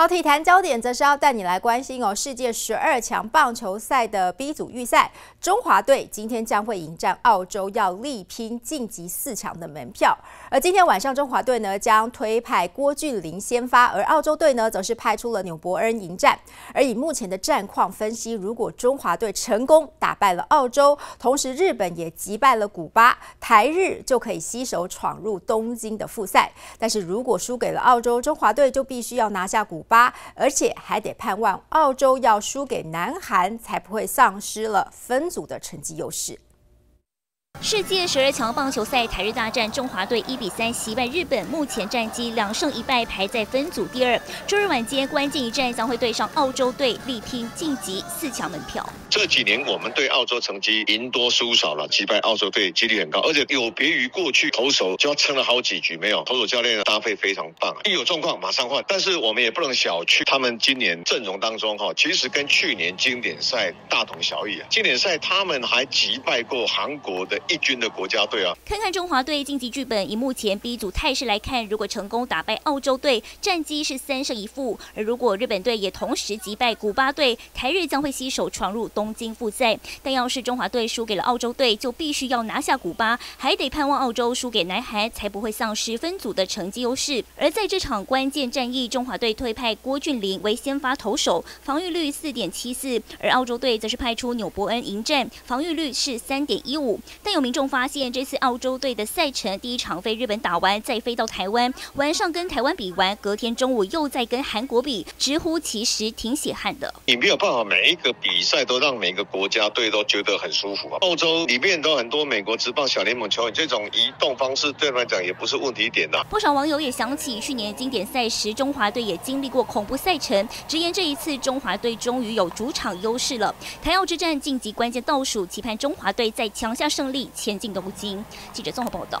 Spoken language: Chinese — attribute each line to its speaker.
Speaker 1: 好，体坛焦点则是要带你来关心哦，世界十二强棒球赛的 B 组预赛，中华队今天将会迎战澳洲，要力拼晋级四强的门票。而今天晚上，中华队呢将推派郭俊麟先发，而澳洲队呢则是派出了纽伯恩迎战。而以目前的战况分析，如果中华队成功打败了澳洲，同时日本也击败了古巴，台日就可以携手闯入东京的复赛。但是如果输给了澳洲，中华队就必须要拿下古。八，而且还得盼望澳洲要输给南韩，才不会丧失了分组的成绩优势。
Speaker 2: 世界十二强棒球赛台日大战，中华队一比三惜败日本，目前战绩两胜一败，排在分组第二。周日晚间关键一战将会对上澳洲队，力拼晋级四强门票。
Speaker 3: 这几年我们对澳洲成绩赢多输少了，击败澳洲队几率很高，而且有别于过去投手就要撑了好几局没有，投手教练的搭配非常棒，一有状况马上换。但是我们也不能小觑他们今年阵容当中哈，其实跟去年经典赛大同小异啊。经典赛他们还击败过韩国的一军的国家队啊。
Speaker 2: 看看中华队晋级剧本，以目前 B 组态势来看，如果成功打败澳洲队，战绩是三胜一负；而如果日本队也同时击败古巴队，台日将会携手闯入。东京复赛，但要是中华队输给了澳洲队，就必须要拿下古巴，还得盼望澳洲输给南韩，才不会丧失分组的成绩优势。而在这场关键战役，中华队推派郭俊麟为先发投手，防御率四点七四，而澳洲队则是派出纽伯恩迎战，防御率是三点一五。但有民众发现，这次澳洲队的赛程第一场飞日本打完，再飞到台湾，晚上跟台湾比完，隔天中午又在跟韩国比，直呼其实挺血汗的。
Speaker 3: 你没有办法每一个比赛都让。每个国家队都觉得很舒服啊！澳洲里面都很多美国职棒小联盟球员，这种移动方式对他们来讲也不是问题点的。
Speaker 2: 不少网友也想起去年经典赛时，中华队也经历过恐怖赛程，直言这一次中华队终于有主场优势了。台澳之战晋级关键倒数，期盼中华队在抢下胜利，前进东京。记者综合报道。